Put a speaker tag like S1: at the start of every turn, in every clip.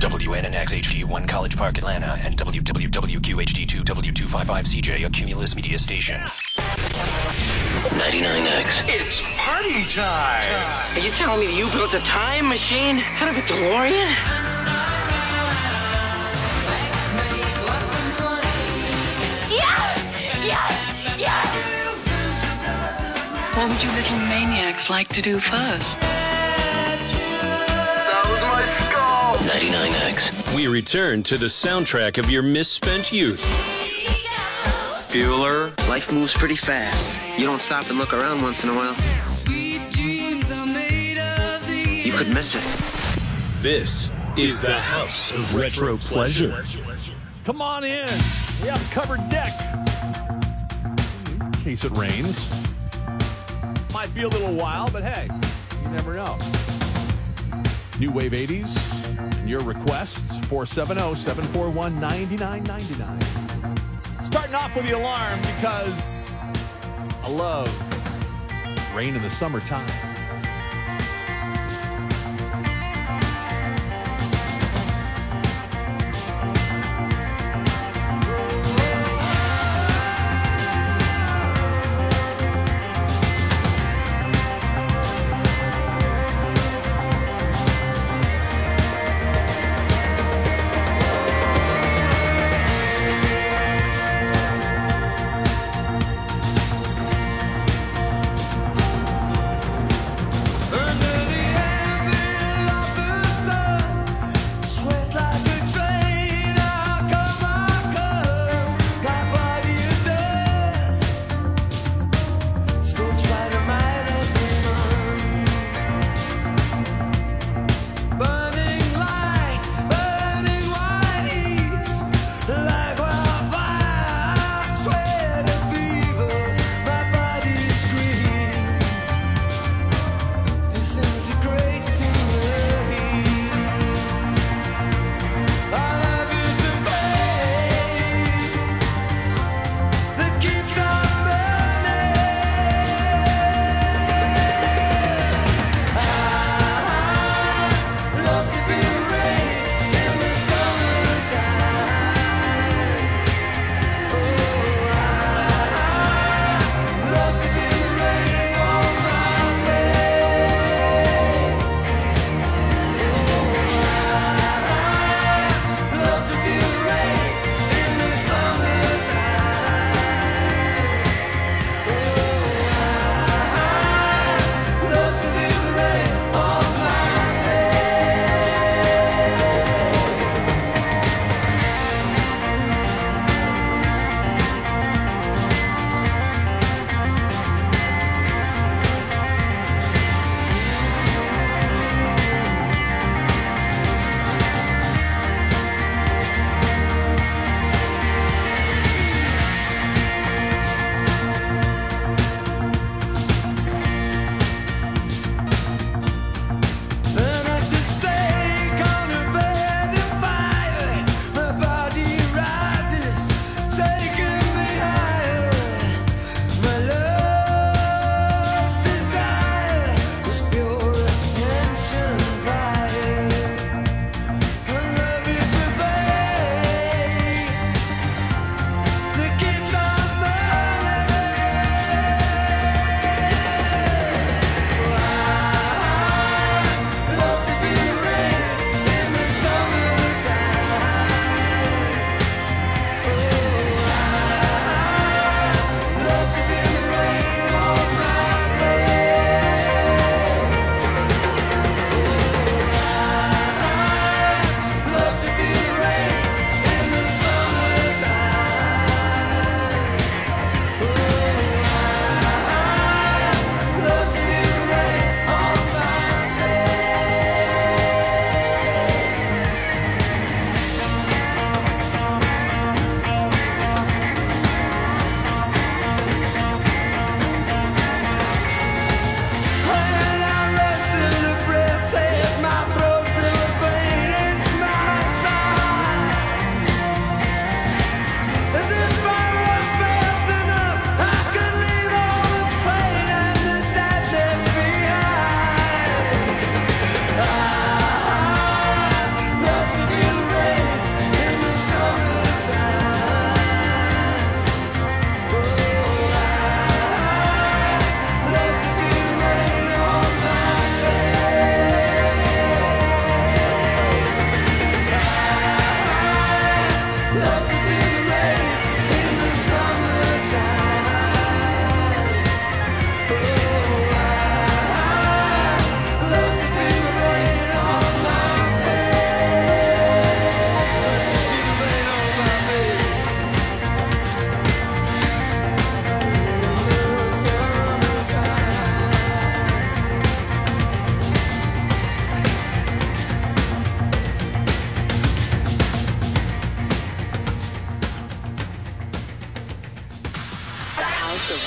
S1: WNNX HD1 College Park, Atlanta, and WWWQHD2 W255CJ, a Cumulus media station.
S2: 99X.
S3: It's party time.
S4: Are you telling me you built a time machine out of a DeLorean?
S5: What would you little maniacs like to do first?
S2: 99X.
S6: We return to the soundtrack of your misspent youth.
S7: Bueller. Life moves pretty fast. You don't stop and look around once in a while. You could miss it.
S6: This is the House of Retro Pleasure.
S8: Come on in. We have a covered deck. In case it rains. Might be a little while, but hey, you never know. New Wave 80s your requests 470 741 9999. Starting off with the alarm because I love rain in the summertime.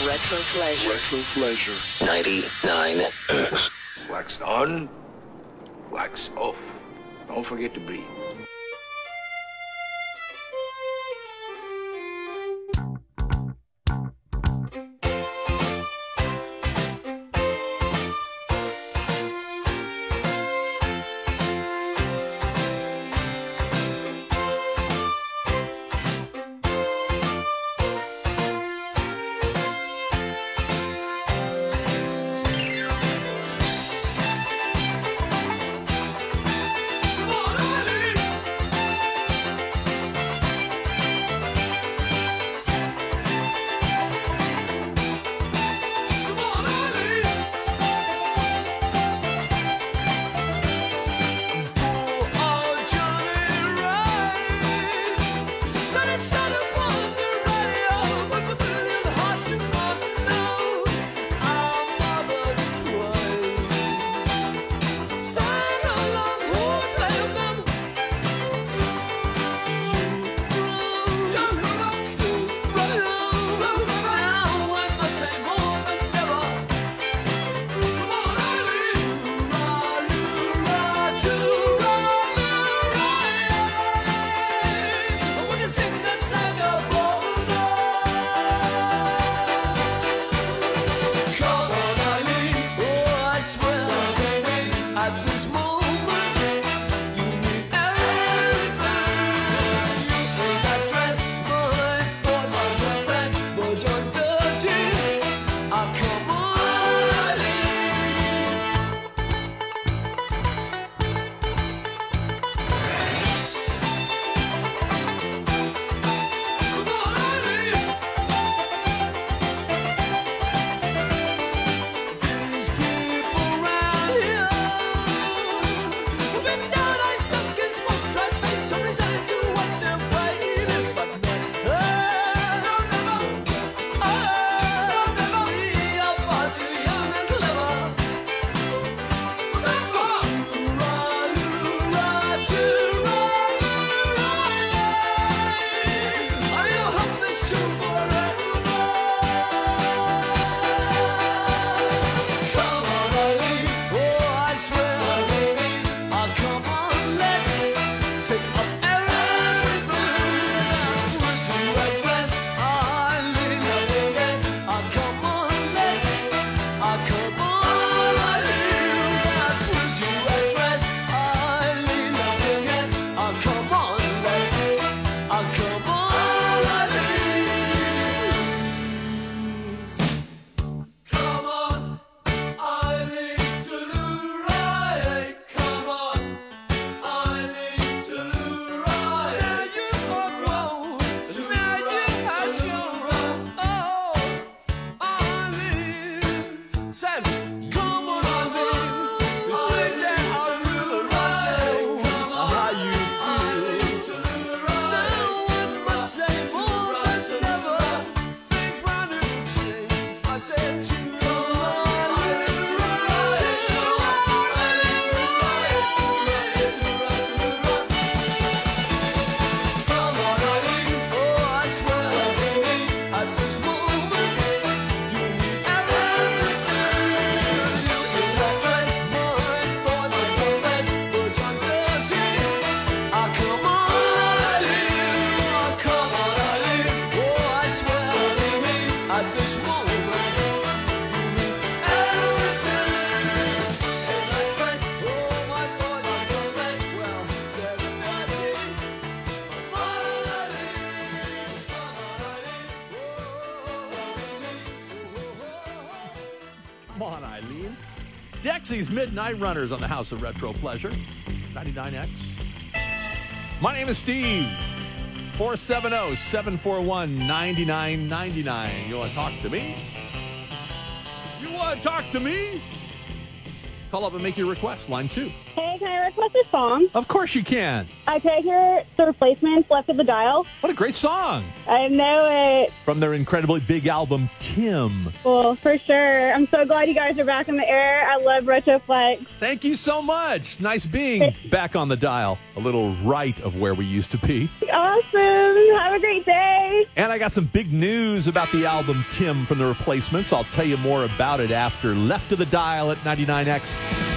S2: Retro Pleasure.
S3: Retro pleasure.
S1: 99X.
S3: Wax on, wax off. Don't forget to breathe.
S8: Midnight Runners on the House of Retro Pleasure. 99X. My name is Steve. 470 741 9999. You want to talk to me? You want to talk to me? Call up and make your request. Line two.
S2: Can I request a song?
S9: Of course you can.
S2: I can I hear the replacements left of the dial.
S9: What a great song
S2: I know it.
S9: from their incredibly big album Tim.
S2: Well, for sure. I'm so glad you guys are back in the air. I love Retroflex.
S9: Thank you so much. Nice being back on the dial, a little right of where we used to be.
S2: Awesome. Have a great day.
S9: And I got some big news about the album Tim from the replacements. I'll tell you more about it after Left of the Dial at 99X.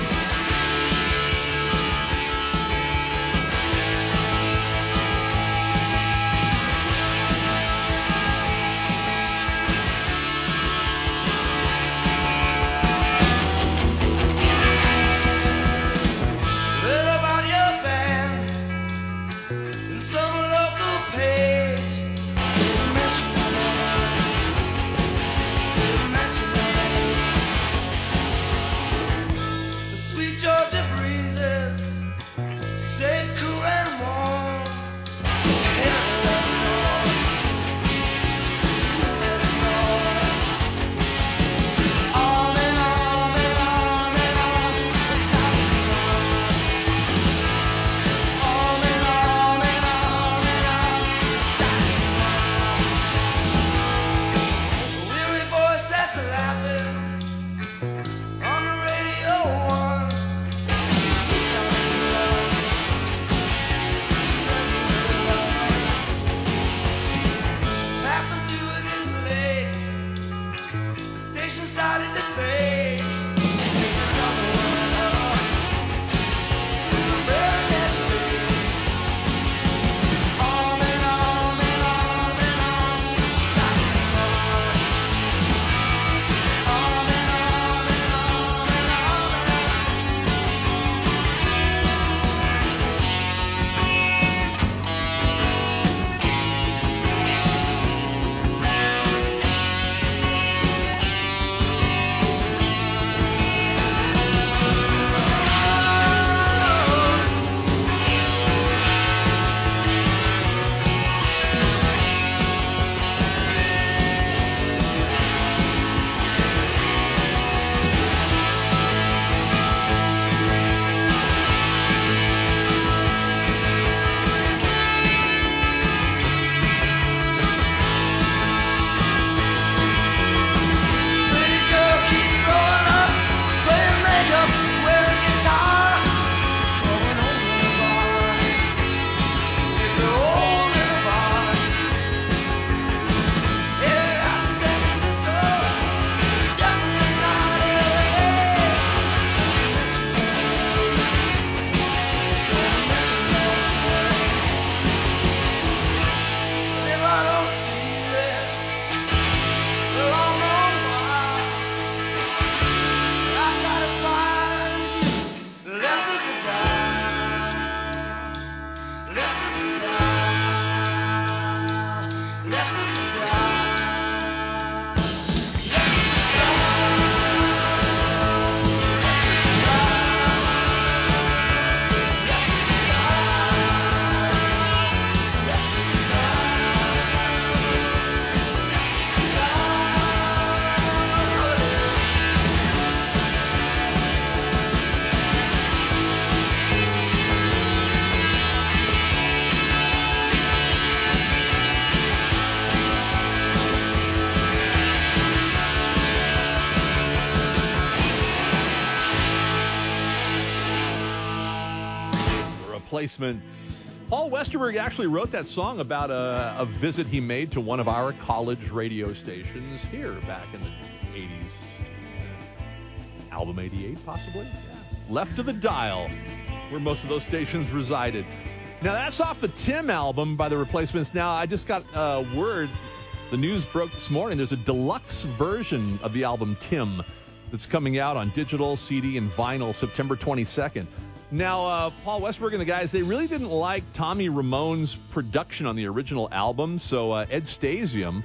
S9: Replacements. Paul Westerberg actually wrote that song about a, a visit he made to one of our college radio stations here back in the 80s. Album 88, possibly? Yeah. Left of the Dial, where most of those stations resided. Now, that's off the Tim album by the replacements. Now, I just got uh, word, the news broke this morning. There's a deluxe version of the album Tim that's coming out on digital, CD, and vinyl September 22nd. Now, uh, Paul Westberg and the guys, they really didn't like Tommy Ramone's production on the original album, so uh, Ed Stasium,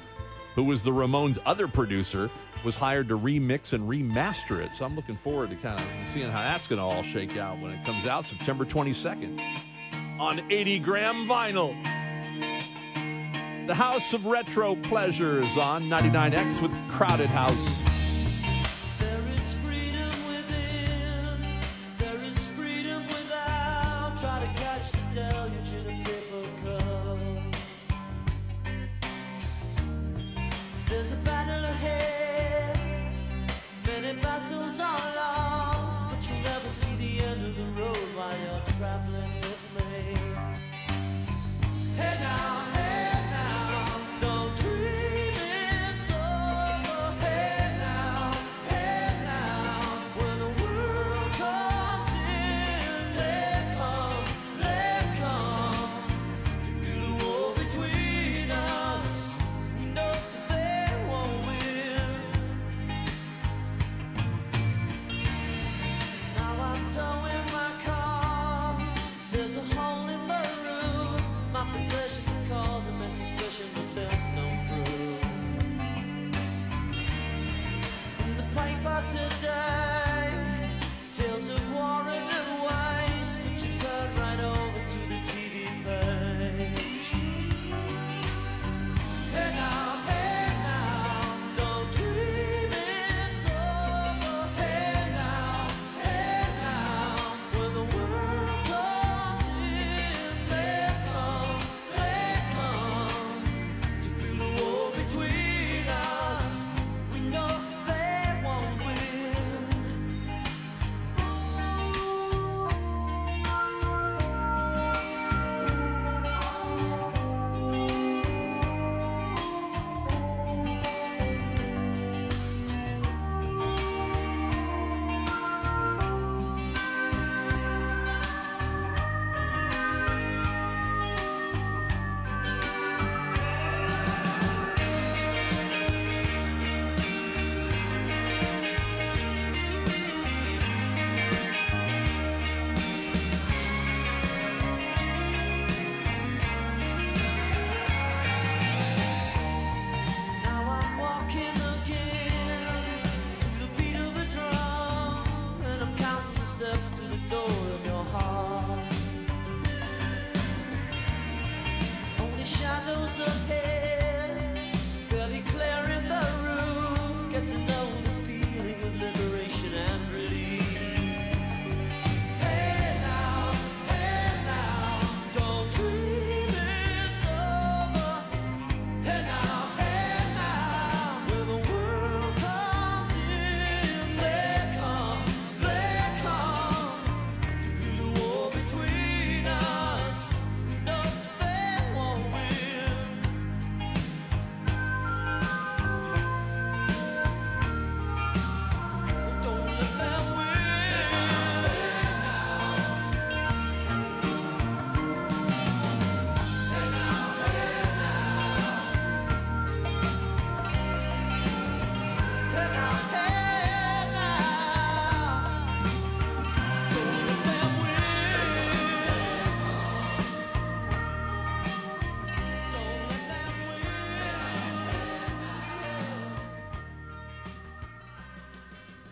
S9: who was the Ramones' other producer, was hired to remix and remaster it. So I'm looking forward to kind of seeing how that's going to all shake out when it comes out September 22nd on 80 gram vinyl. The House of Retro Pleasures on 99X with Crowded House.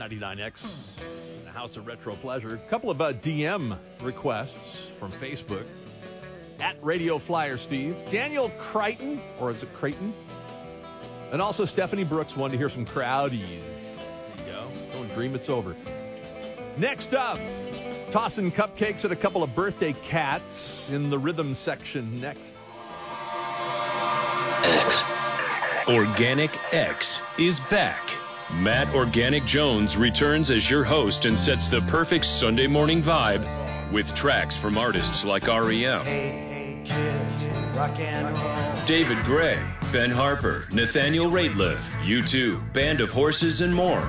S8: 99X, in the House of Retro Pleasure. A couple of uh, DM requests from Facebook. At Radio Flyer Steve. Daniel Crichton, or is it Creighton? And also Stephanie Brooks wanted to hear some Crowdies. There you go. Don't dream it's over. Next up, tossing cupcakes at a couple of birthday cats in the rhythm section next. X.
S6: Organic X is back. Matt Organic Jones returns as your host and sets the perfect Sunday morning vibe with tracks from artists like REM,
S9: Rock and roll.
S6: David Gray, Ben Harper, Nathaniel Rateliff, U2, Band of Horses, and more.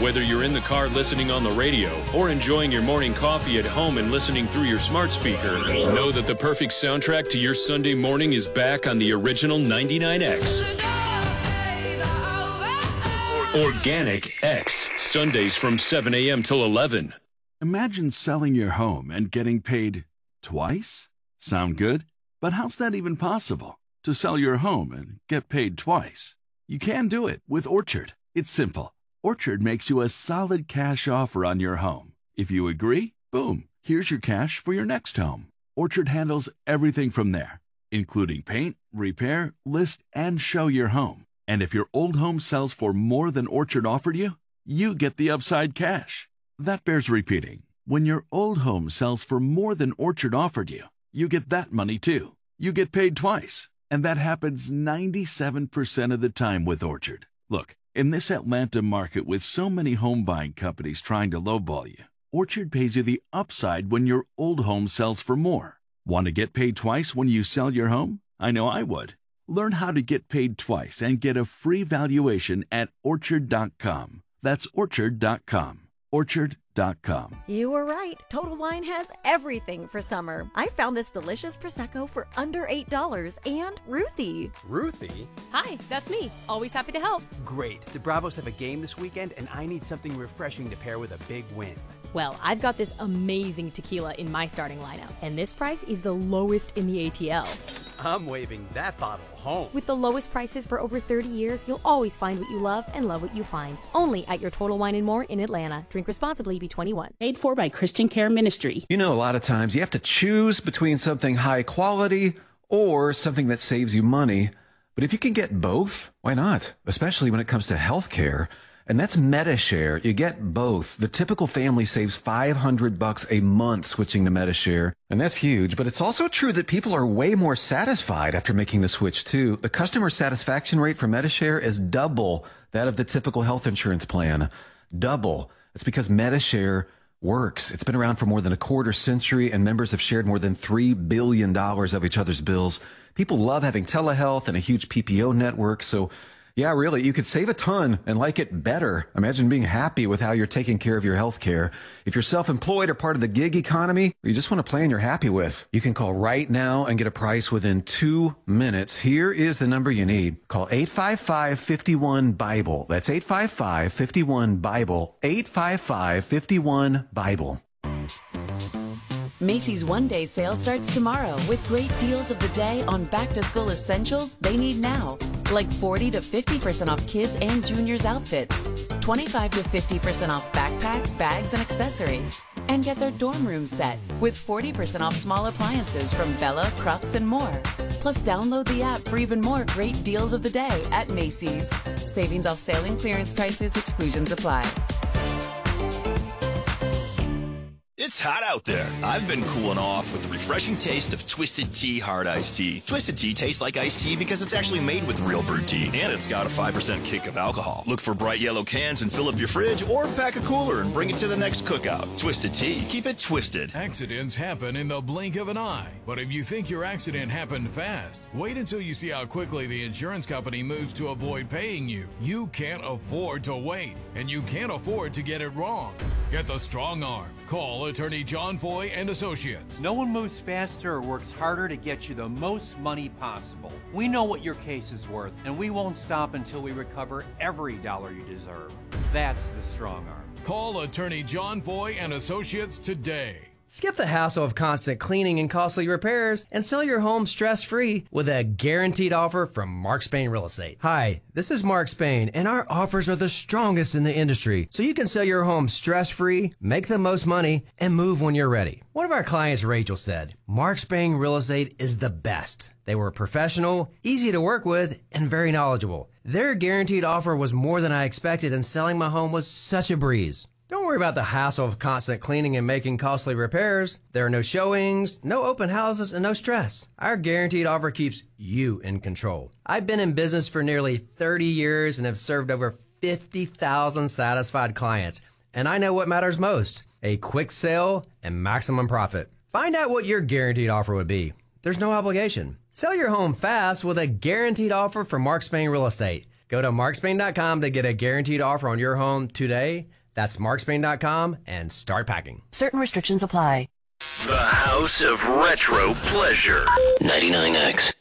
S6: Whether you're in the car listening on the radio or enjoying your morning coffee at home and listening through your smart speaker, know that the perfect soundtrack to your Sunday morning is back on the original 99X. Organic X, Sundays from 7 a.m. till 11.
S10: Imagine selling your home and getting paid twice? Sound good? But how's that even possible? To sell your home and get paid twice? You can do it with Orchard. It's simple. Orchard makes you a solid cash offer on your home. If you agree, boom, here's your cash for your next home. Orchard handles everything from there, including paint, repair, list, and show your home. And if your old home sells for more than Orchard offered you, you get the upside cash. That bears repeating. When your old home sells for more than Orchard offered you, you get that money too. You get paid twice. And that happens 97% of the time with Orchard. Look, in this Atlanta market with so many home buying companies trying to lowball you, Orchard pays you the upside when your old home sells for more. Want to get paid twice when you sell your home? I know I would. Learn how to get paid twice and get a free valuation at orchard.com. That's orchard.com. Orchard.com.
S11: You were right. Total Wine has everything for summer. I found this delicious Prosecco for under $8 and Ruthie.
S12: Ruthie?
S13: Hi, that's me. Always happy to help.
S12: Great. The Bravos have a game this weekend, and I need something refreshing to pair with a big win.
S13: Well, I've got this amazing tequila in my starting lineup, and this price is the lowest in the ATL.
S12: I'm waving that bottle home.
S13: With the lowest prices for over 30 years, you'll always find what you love and love what you find. Only at your Total Wine and More in Atlanta. Drink responsibly, be 21.
S14: Paid for by Christian Care Ministry.
S15: You know, a lot of times you have to choose between something high quality or something that saves you money. But if you can get both, why not? Especially when it comes to health care. And that's Medi-Share. You get both. The typical family saves 500 bucks a month switching to Medi-Share. And that's huge, but it's also true that people are way more satisfied after making the switch too. The customer satisfaction rate for Medi-Share is double that of the typical health insurance plan. Double. It's because Medi-Share works. It's been around for more than a quarter century and members have shared more than $3 billion of each other's bills. People love having telehealth and a huge PPO network. So yeah, really, you could save a ton and like it better. Imagine being happy with how you're taking care of your health care. If you're self-employed or part of the gig economy, you just want a plan you're happy with, you can call right now and get a price within two minutes. Here is the number you need. Call 855-51-BIBLE. That's 855-51-BIBLE. 855-51-BIBLE.
S16: Macy's one day sale starts tomorrow with great deals of the day on back to school essentials they need now, like 40 to 50% off kids and juniors outfits, 25 to 50% off backpacks, bags, and accessories. And get their dorm room set with 40% off small appliances from Bella, Crux, and more. Plus, download the app for even more great deals of the day at Macy's. Savings off sale and clearance prices, exclusions apply.
S17: It's hot out there. I've been cooling off with the refreshing taste of Twisted Tea Hard Iced Tea. Twisted Tea tastes like iced tea because it's actually made with real brewed tea, and it's got a 5% kick of alcohol. Look for bright yellow cans and fill up your fridge, or pack a cooler and bring it to the next cookout. Twisted Tea. Keep it twisted.
S18: Accidents happen in the blink of an eye. But if you think your accident happened fast, wait until you see how quickly the insurance company moves to avoid paying you. You can't afford to wait, and you can't afford to get it wrong. Get the strong arm. Call attorney John Foy and Associates.
S19: No one moves faster or works harder to get you the most money possible. We know what your case is worth, and we won't stop until we recover every dollar you deserve. That's the strong arm.
S18: Call attorney John Foy and Associates today.
S20: Skip the hassle of constant cleaning and costly repairs and sell your home stress free with a guaranteed offer from Mark Spain Real Estate. Hi, this is Mark Spain, and our offers are the strongest in the industry, so you can sell your home stress free, make the most money, and move when you're ready. One of our clients, Rachel, said, Mark Spain Real Estate is the best. They were professional, easy to work with, and very knowledgeable. Their guaranteed offer was more than I expected, and selling my home was such a breeze. Don't worry about the hassle of constant cleaning and making costly repairs. There are no showings, no open houses, and no stress. Our guaranteed offer keeps you in control. I've been in business for nearly 30 years and have served over 50,000 satisfied clients. And I know what matters most a quick sale and maximum profit. Find out what your guaranteed offer would be. There's no obligation. Sell your home fast with a guaranteed offer from Mark Spain Real Estate. Go to markspain.com to get a guaranteed offer on your home today. That's markspain.com and start packing.
S21: Certain restrictions apply.
S17: The House of Retro Pleasure. 99X.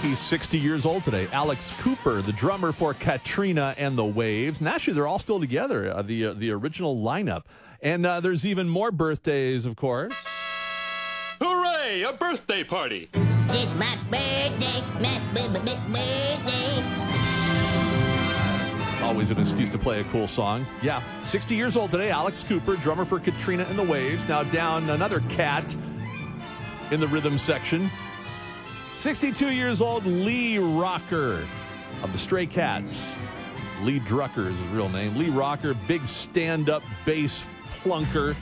S8: Town. He's 60 years old today. Alex Cooper, the drummer for Katrina and the Waves. And actually, they're all still together, uh, the, uh, the original lineup. And uh, there's even more birthdays, of course.
S22: Hooray! A birthday party!
S23: It's my birthday, my birthday.
S8: It's always an excuse to play a cool song. Yeah, 60 years old today. Alex Cooper, drummer for Katrina and the Waves. Now down another cat in the rhythm section. 62 years old, Lee Rocker of the Stray Cats. Lee Drucker is his real name. Lee Rocker, big stand up bass plunker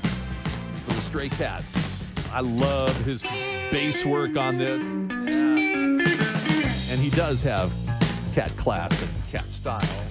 S8: for the Stray Cats. I love his bass work on this. Yeah. And he does have cat class and cat style.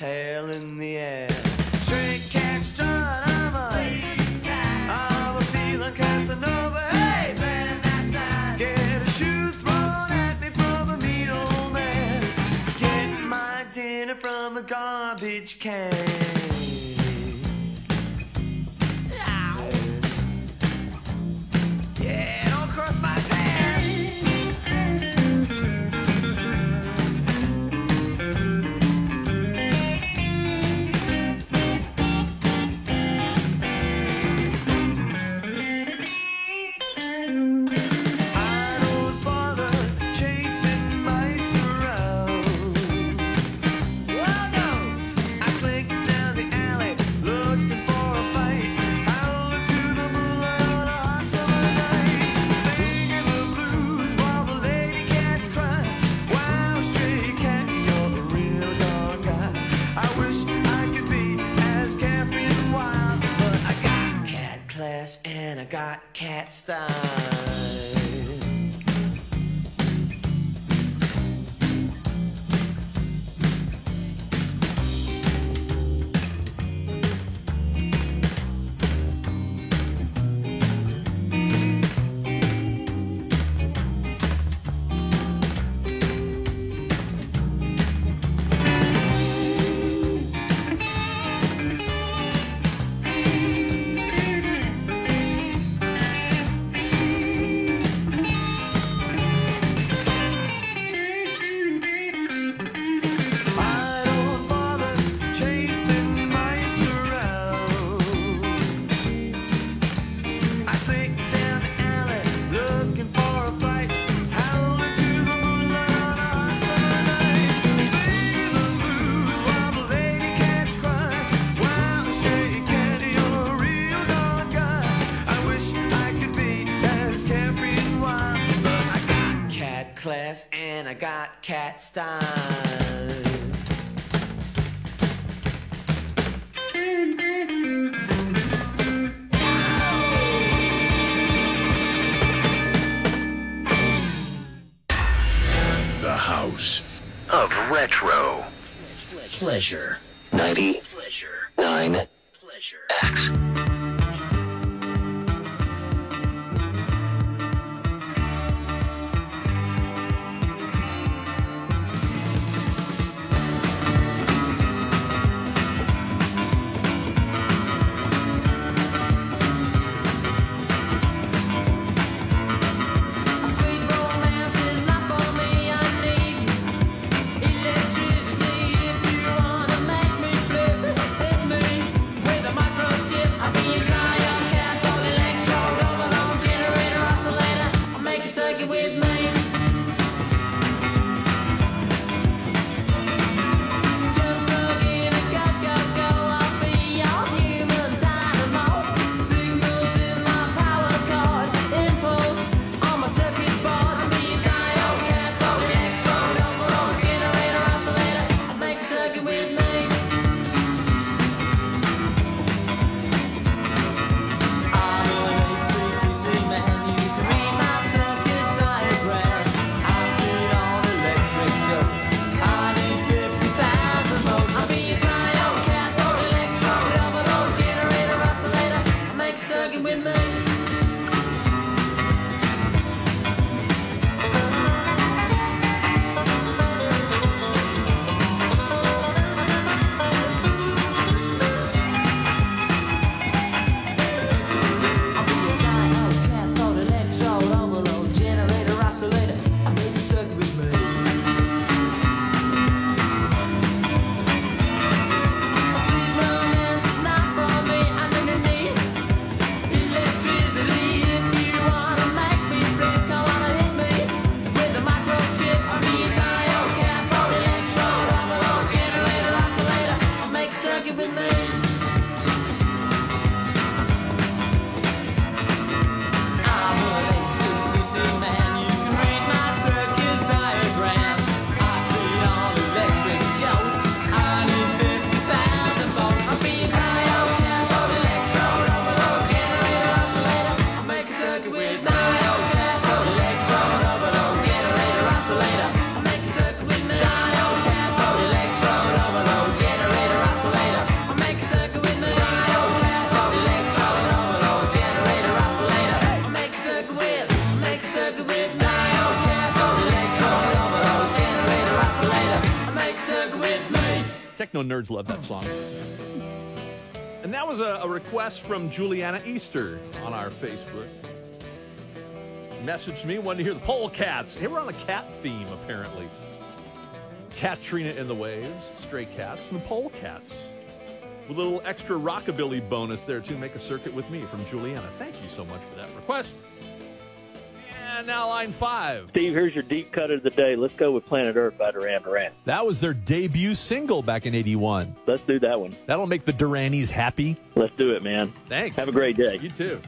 S9: By style. The
S1: House of Retro. Pleasure. 90. Pleasure. 9. X.
S9: Nerds love that song. And that was a, a request from Juliana Easter on our Facebook. Messaged me, wanted to hear the Polecats. Hey, we're on a cat theme, apparently. Katrina and the Waves, Stray Cats, and the Polecats. With a little extra rockabilly bonus there, too. Make a circuit with me from Juliana. Thank you so much for that request. And now line five.
S24: Steve, here's your deep cut of the day. Let's go with Planet Earth by Duran Duran.
S9: That was their debut single back in 81.
S24: Let's do that one.
S9: That'll make the Duranis happy.
S24: Let's do it, man.
S9: Thanks.
S24: Have a great day.
S9: You too.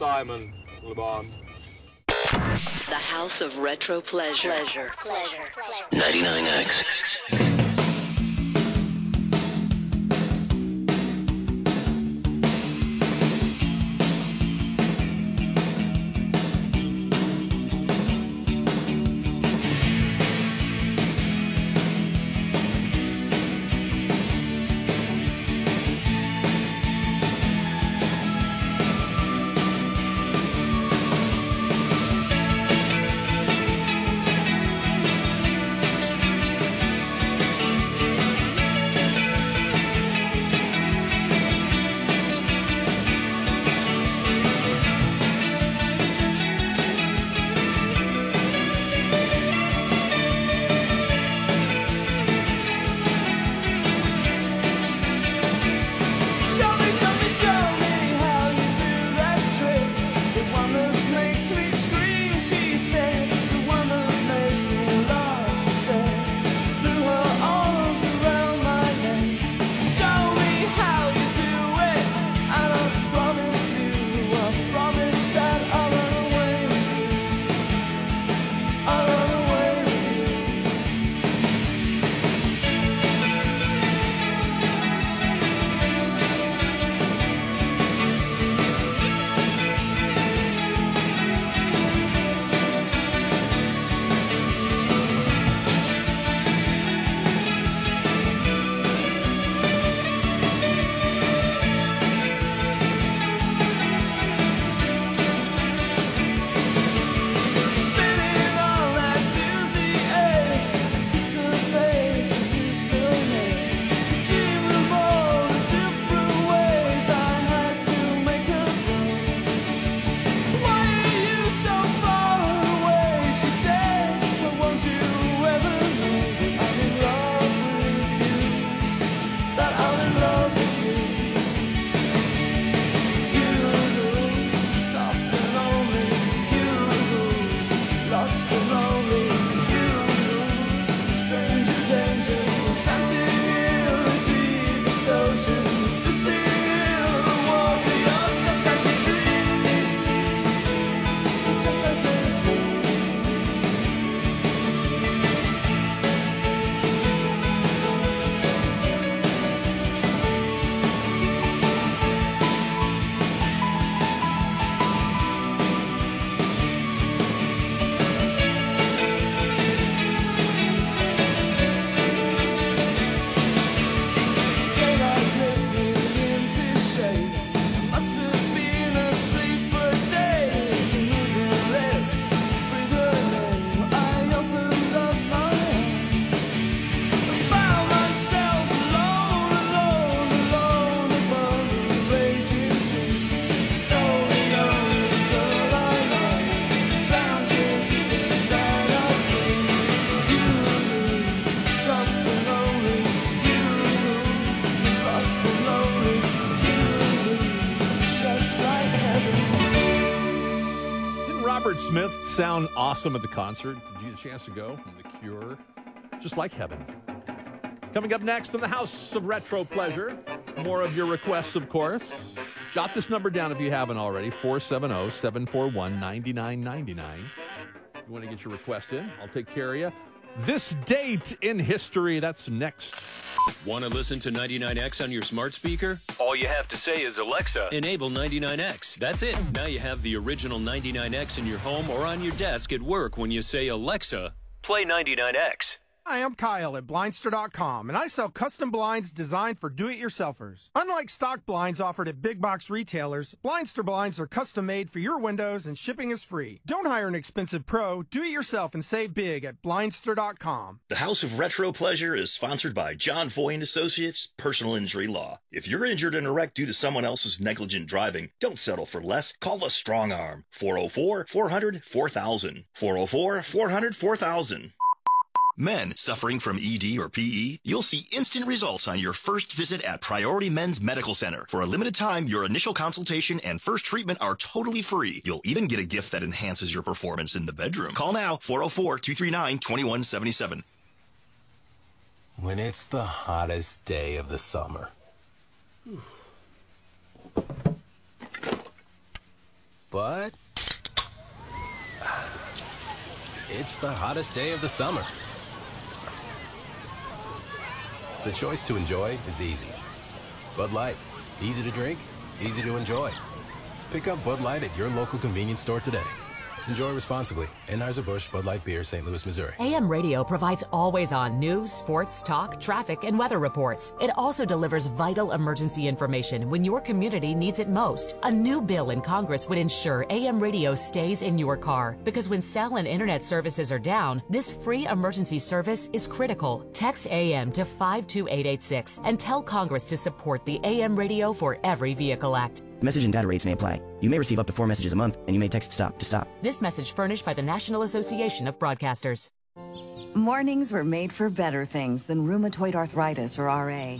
S25: Simon Le Bon.
S4: The House of Retro Pleasure. Pleasure.
S21: 99X.
S8: Sound awesome at the concert. Did you get a chance to go? The Cure, just like heaven. Coming up next on the House of Retro Pleasure, more of your requests, of course. Jot this number down if you haven't already 470 741 9999. You want to get your request in? I'll take care of you. This date in history, that's next.
S6: Want to listen to 99X on your smart speaker?
S26: All you have to say is Alexa.
S6: Enable 99X. That's it. Now you have the original 99X in your home or on your desk at work when you say, Alexa,
S26: Play 99X.
S27: Hi, I'm Kyle at Blindster.com, and I sell custom blinds designed for do-it-yourselfers. Unlike stock blinds offered at big box retailers, Blindster blinds are custom made for your windows and shipping is free. Don't hire an expensive pro, do it yourself and save big at Blindster.com.
S17: The House of Retro Pleasure is sponsored by John Foy Associates Personal Injury Law. If you're injured in a wreck due to someone else's negligent driving, don't settle for less. Call the Strong Arm 404 400 Men suffering from ED or PE, you'll see instant results on your first visit at Priority Men's Medical Center. For a limited time, your initial consultation and first treatment are totally free. You'll even get a gift that enhances your performance in the bedroom. Call now 404 239 2177.
S28: When it's the hottest day of the summer. But it's the hottest day of the summer. The choice to enjoy is easy. Bud Light. Easy to drink, easy to enjoy. Pick up Bud Light at your local convenience store today. Enjoy responsibly. Anheuser-Busch Bud Light Beer, St. Louis, Missouri.
S29: AM radio provides always on news, sports, talk, traffic, and weather reports. It also delivers vital emergency information when your community needs it most. A new bill in Congress would ensure AM radio stays in your car because when cell and internet services are down, this free emergency service is critical. Text AM to 52886 and tell Congress to support the AM Radio for Every Vehicle Act.
S30: Message and data rates may apply. You may receive up to four messages a month, and you may text STOP to stop.
S29: This message furnished by the National Association of Broadcasters.
S31: Mornings were made for better things than rheumatoid arthritis or RA.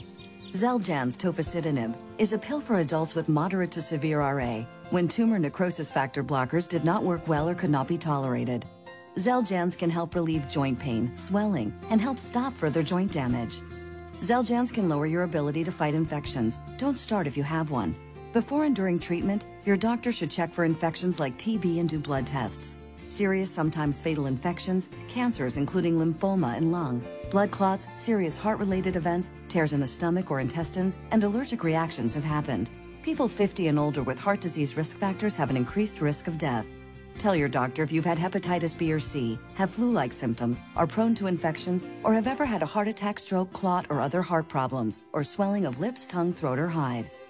S31: Xeljanz tofacitinib is a pill for adults with moderate to severe RA when tumor necrosis factor blockers did not work well or could not be tolerated. Xeljanz can help relieve joint pain, swelling, and help stop further joint damage. Xeljanz can lower your ability to fight infections. Don't start if you have one. Before and during treatment, your doctor should check for infections like TB and do blood tests. Serious, sometimes fatal infections, cancers including lymphoma and lung, blood clots, serious heart-related events, tears in the stomach or intestines, and allergic reactions have happened. People 50 and older with heart disease risk factors have an increased risk of death. Tell your doctor if you've had hepatitis B or C, have flu-like symptoms, are prone to infections, or have ever had a heart attack, stroke, clot, or other heart problems, or swelling of lips, tongue, throat, or hives.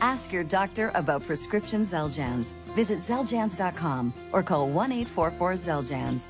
S31: Ask your doctor about prescription Xeljanz. Visit Xeljanz.com or call 1 844 Xeljanz.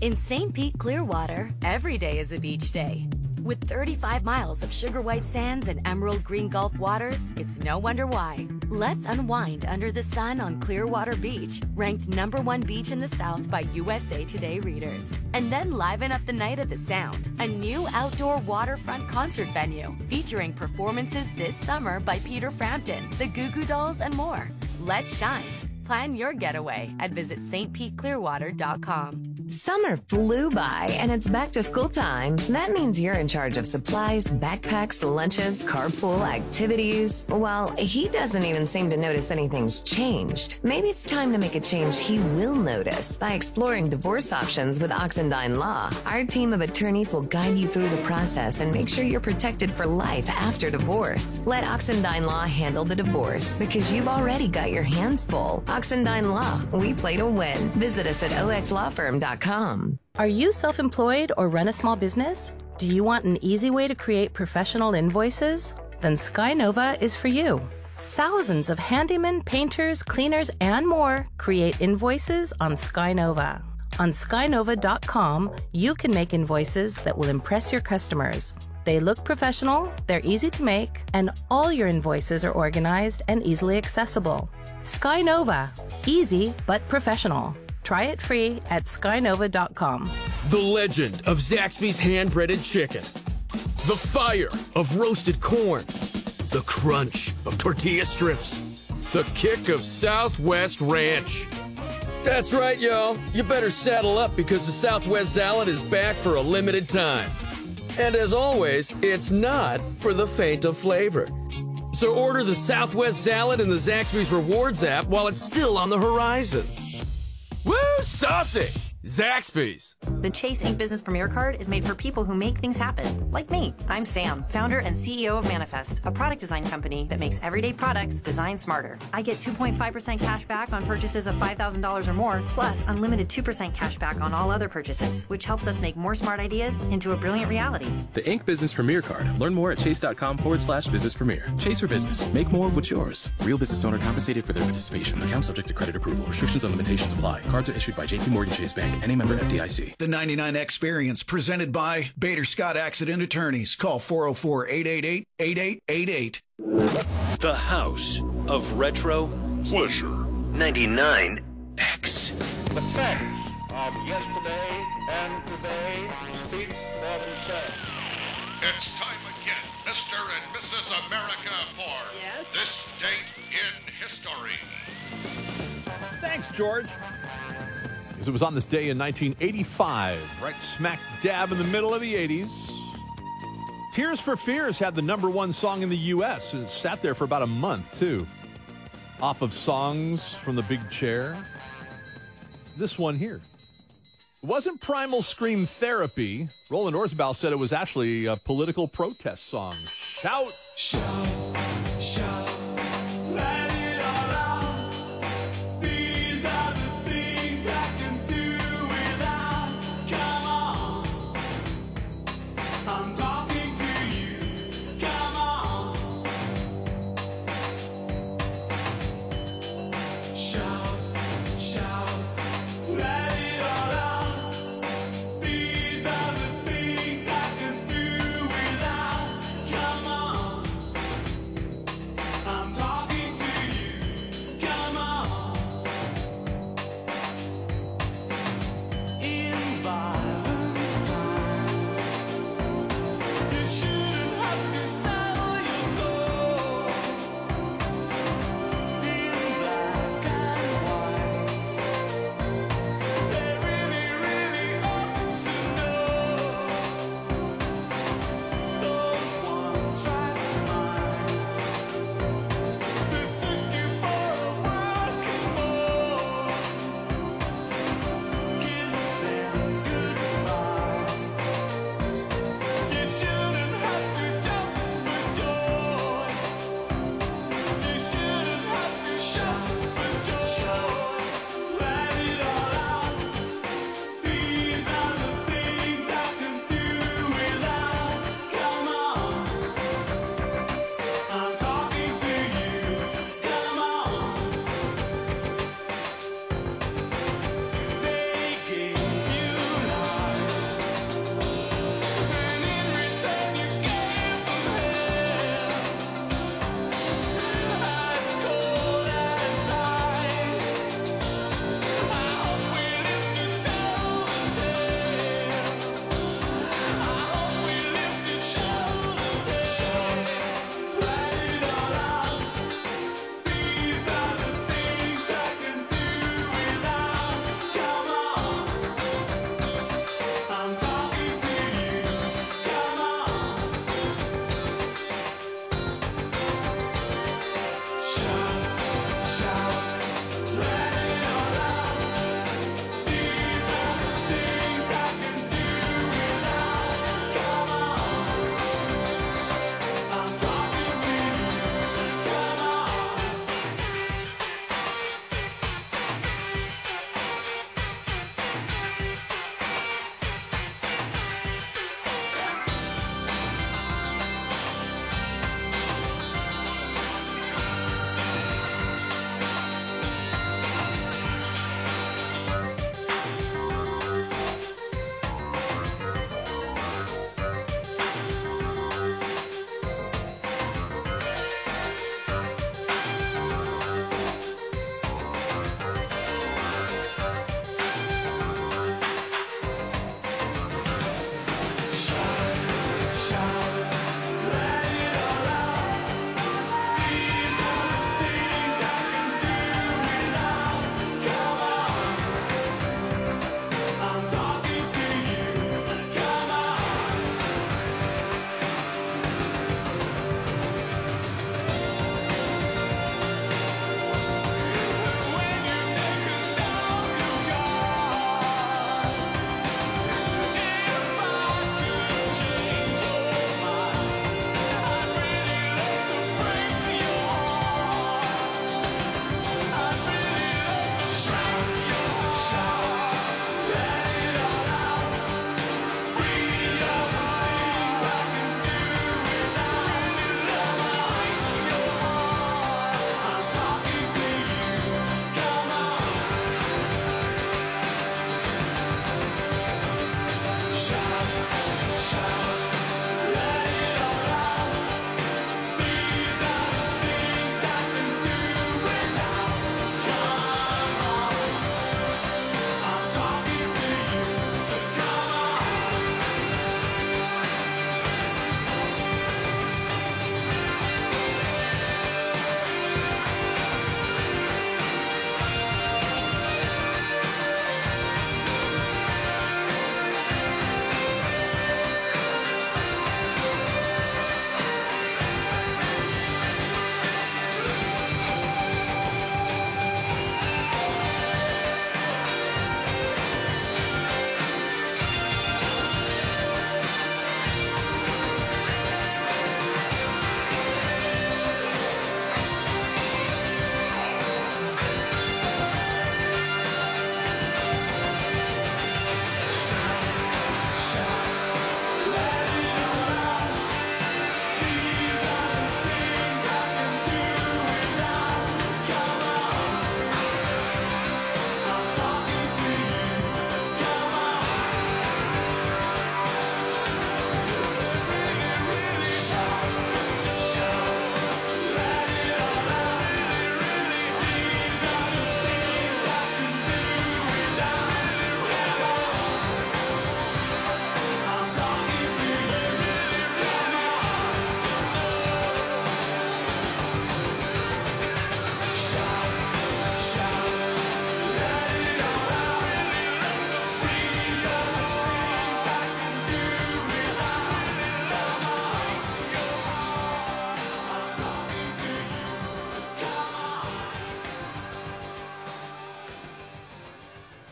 S16: In St. Pete Clearwater, every day is a beach day. With 35 miles of sugar white sands and emerald green Gulf waters, it's no wonder why. Let's unwind under the sun on Clearwater Beach, ranked number one beach in the South by USA Today readers. And then liven up the night at the Sound, a new outdoor waterfront concert venue featuring performances this summer by Peter Frampton, the Goo Goo Dolls, and more. Let's shine. Plan your getaway at visit stpeteclearwater.com.
S32: Summer flew by and it's back to school time. That means you're in charge of supplies, backpacks, lunches, carpool, activities. Well, he doesn't even seem to notice anything's changed. Maybe it's time to make a change he will notice by exploring divorce options with Oxendine Law. Our team of attorneys will guide you through the process and make sure you're protected for life after divorce. Let Oxendine Law handle the divorce because you've already got your hands full. Oxendine Law, we play to win. Visit us at oxlawfirm.com.
S33: Are you self employed or run a small business? Do you want an easy way to create professional invoices? Then Skynova is for you. Thousands of handymen, painters, cleaners, and more create invoices on Skynova. On skynova.com, you can make invoices that will impress your customers. They look professional, they're easy to make, and all your invoices are organized and easily accessible. Skynova, easy but professional. Try it free at skynova.com.
S26: The legend of Zaxby's hand breaded chicken. The fire of roasted corn. The crunch of tortilla strips. The kick of Southwest Ranch. That's right, y'all. You better saddle up because the Southwest Salad is back for a limited time. And as always, it's not for the faint of flavor. So order the Southwest Salad in the Zaxby's Rewards app while it's still on the horizon. Woo, saucy! Zaxby's.
S34: The Chase Ink Business Premier Card is made for people who make things happen, like me. I'm Sam, founder and CEO of Manifest, a product design company that makes everyday products designed smarter. I get 2.5% cash back on purchases of $5,000 or more, plus unlimited 2% cash back on all other purchases, which helps us make more smart ideas into a brilliant reality.
S35: The Ink Business Premier Card. Learn more at chase.com forward slash business premier. Chase for business. Make more of what's yours. Real business owner compensated for their participation. Account subject to credit approval. Restrictions and limitations apply. Cards are issued by JP Morgan Chase Bank. Any member of FDIC.
S36: The 99 Experience presented by Bader Scott Accident Attorneys. Call 404 888 8888.
S6: The House of Retro Pleasure.
S21: 99
S6: X.
S37: The facts of yesterday and today speak for themselves.
S38: It's time again, Mr. and Mrs. America, for this date in history.
S8: Thanks, George. Because it was on this day in 1985, right smack dab in the middle of the 80s. Tears for Fears had the number one song in the U.S. and sat there for about a month, too. Off of songs from the big chair. This one here. It wasn't Primal Scream Therapy. Roland Orzabal said it was actually a political protest song. Shout,
S9: shout,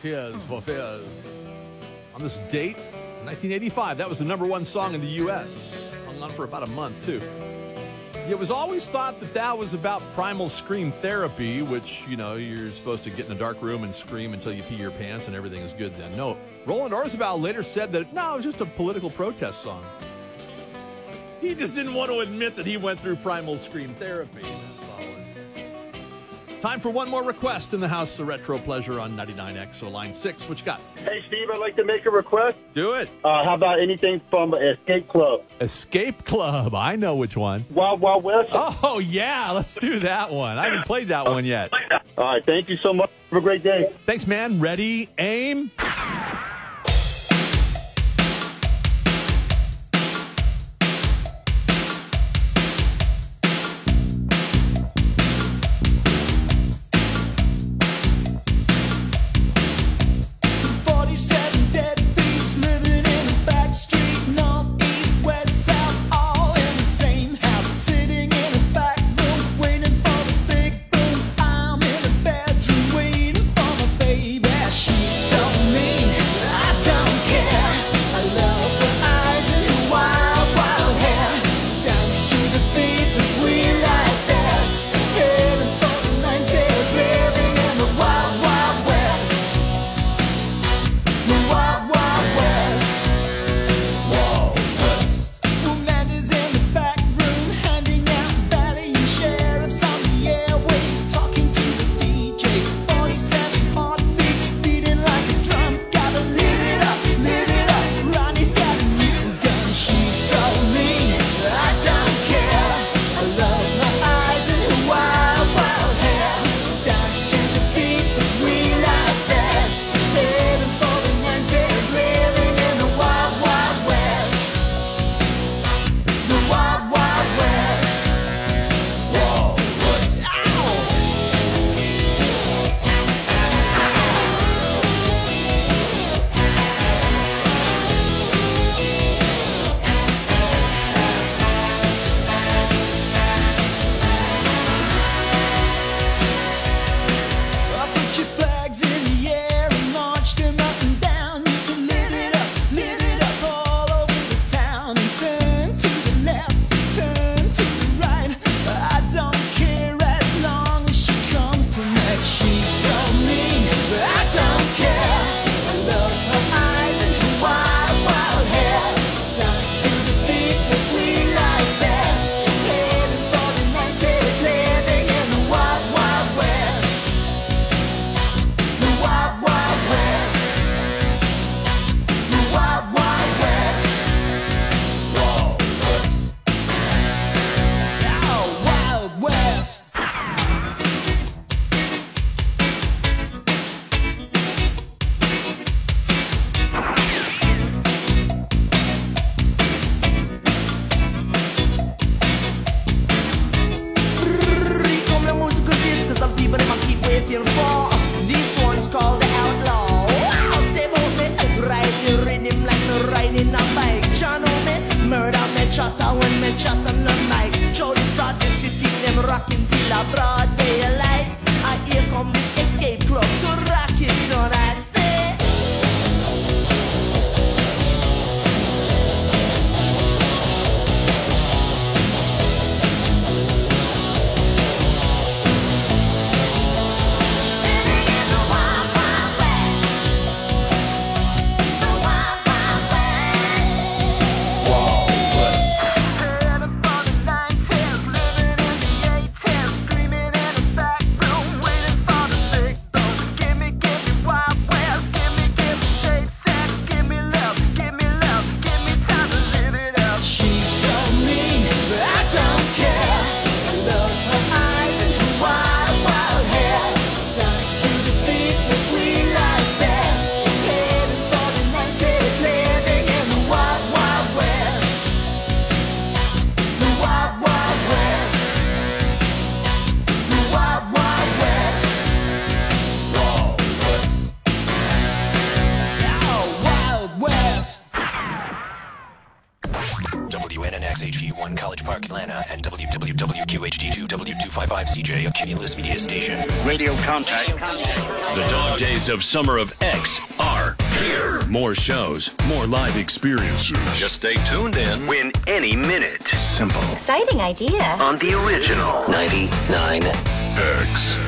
S8: Tears for Fears. On this date, 1985, that was the number one song in the U.S. Hung on for about a month, too. It was always thought that that was about primal scream therapy, which, you know, you're supposed to get in a dark room and scream until you pee your pants and everything is good then. No, Roland Orzabal later said that, no, it was just a political protest song. He just didn't want to admit that he went through primal scream therapy. Time for one more request in the house of retro pleasure on 99X. So line six, what you got?
S39: Hey, Steve, I'd like to make a request.
S8: Do it.
S39: Uh, how about anything from Escape Club?
S8: Escape Club. I know which one.
S39: Wild Wild West.
S8: Oh, yeah. Let's do that one. I haven't played that one yet.
S39: All right. Thank you so much. Have a great day.
S8: Thanks, man. Ready, aim.
S6: Days of summer of X are here. More shows, more live experiences.
S21: Just stay tuned in. Win any minute.
S6: Simple.
S40: Exciting idea.
S21: On the original
S41: 99
S21: X.